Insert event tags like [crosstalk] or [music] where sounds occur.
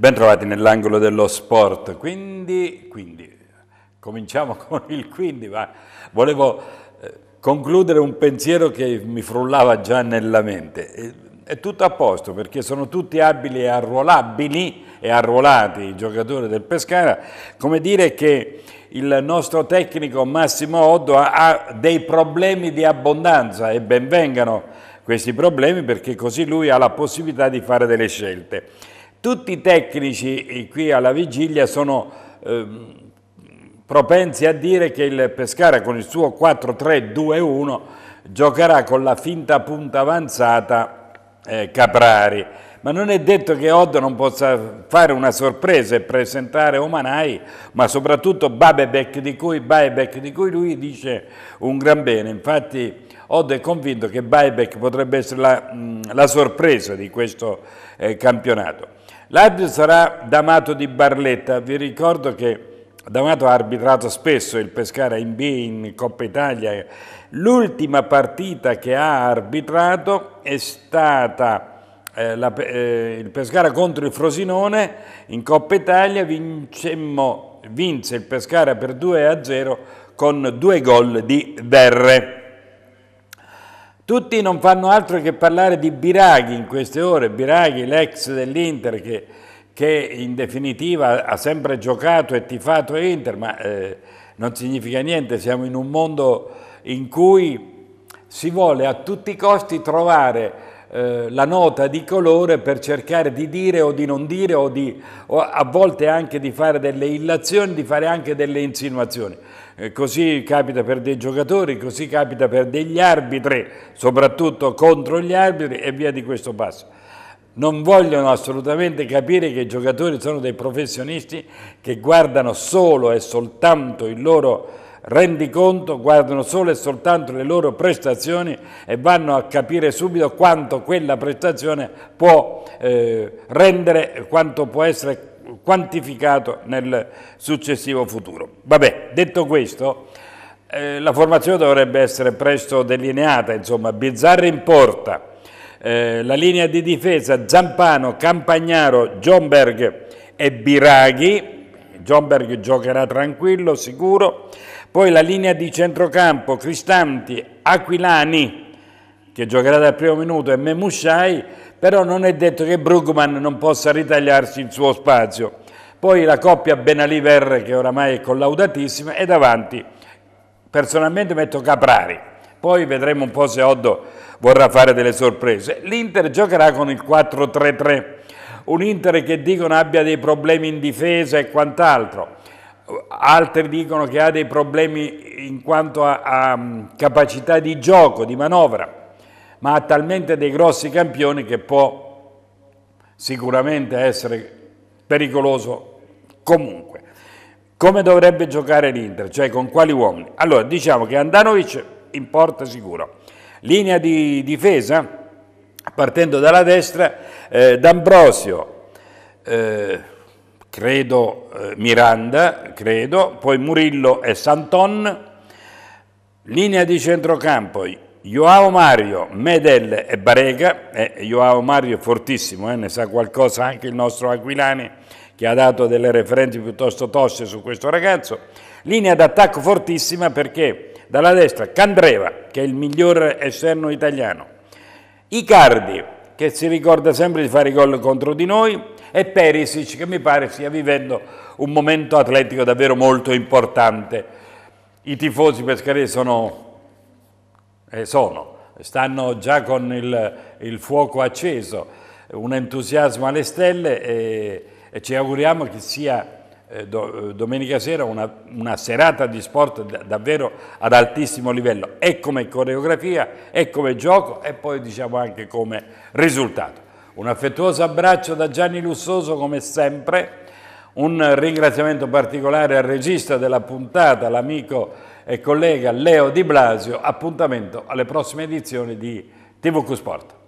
Ben trovati nell'angolo dello sport, quindi, quindi, cominciamo [laughs] con il quindi, ma volevo eh, concludere un pensiero che mi frullava già nella mente. È tutto a posto perché sono tutti abili e arruolabili e arruolati i giocatori del Pescara, come dire che il nostro tecnico Massimo Oddo ha, dei problemi di abbondanza e benvengano questi problemi perché così lui ha la possibilità di fare delle scelte. Tutti i tecnici qui alla vigilia sono eh, propensi a dire che il Pescara con il suo 4-3-2-1 giocherà con la finta punta avanzata eh, Caprari, ma non è detto che Oddo non possa fare una sorpresa e presentare Omanai, ma soprattutto Babebek di cui, Babebek, di cui lui dice un gran bene. Infatti Oddo è convinto che Babebek potrebbe essere la, la sorpresa di questo eh, campionato. L'arbitro sarà D'Amato di Barletta, vi ricordo che D'Amato ha arbitrato spesso il Pescara in B, in Coppa Italia. L'ultima partita che ha arbitrato è stata eh, la, eh, il Pescara contro il Frosinone in Coppa Italia, vincemmo, vinse il Pescara per 2 a 0 con due gol di Verre. Tutti non fanno altro che parlare di Biraghi in queste ore, Biraghi l'ex dell'Inter che, che, in definitiva ha sempre giocato e tifato Inter, ma eh, non significa niente, siamo in un mondo in cui si vuole a tutti i costi trovare eh, la nota di colore per cercare di dire o di non dire o, di, o a volte anche di fare delle illazioni, di fare anche delle insinuazioni. Eh, così capita per dei giocatori, così capita per degli arbitri, soprattutto contro gli arbitri e via di questo passo. Non vogliono assolutamente capire che i giocatori sono dei professionisti che guardano solo e soltanto il loro rendiconto, guardano solo e soltanto le loro prestazioni e vanno a capire subito quanto quella prestazione può eh, rendere, quanto può essere quantificato nel successivo futuro. Vabbè, detto questo, eh, la formazione dovrebbe essere presto delineata, insomma, Bizzarri in porta, eh, la linea di difesa Zampano, Campagnaro, Giomberg e Biraghi, Giomberg giocherà tranquillo, sicuro, poi la linea di centrocampo Cristanti, Aquilani, che giocherà dal primo minuto, e Memusciai, però non è detto che Brugman non possa ritagliarsi il suo spazio. Poi la coppia Benali-Verre che oramai è collaudatissima e davanti personalmente metto Caprari. Poi vedremo un po' se Oddo vorrà fare delle sorprese. L'Inter giocherà con il 4-3-3, un Inter che dicono abbia dei problemi in difesa e quant'altro. Altri dicono che ha dei problemi in quanto a, a capacità di gioco, di manovra ma ha talmente dei grossi campioni che può sicuramente essere pericoloso comunque. Come dovrebbe giocare l'Inter? Cioè con quali uomini? Allora, diciamo che Andanovic in porta sicuro. Linea di difesa, partendo dalla destra, eh, D'Ambrosio, eh, credo eh, Miranda, credo, poi Murillo e Santon. Linea di centrocampo, Joao Mario, Medel e Barega, eh, Joao Mario è fortissimo, eh, ne sa qualcosa anche il nostro Aquilani che ha dato delle referenze piuttosto tosse su questo ragazzo, linea d'attacco fortissima perché dalla destra Candreva, che è il miglior esterno italiano, Icardi, che si ricorda sempre di fare gol contro di noi, e Perisic, che mi pare stia vivendo un momento atletico davvero molto importante. I tifosi pescaresi sono eh, sono, stanno già con il, il, fuoco acceso, un entusiasmo alle stelle e, e ci auguriamo che sia eh, do, domenica sera una, una, serata di sport davvero ad altissimo livello, e come coreografia, e come gioco e poi diciamo anche come risultato. Un affettuoso abbraccio da Gianni Lussoso come sempre, un ringraziamento particolare al regista della puntata, l'amico e collega Leo Di Blasio, appuntamento alle prossime edizioni di TVQ Sport.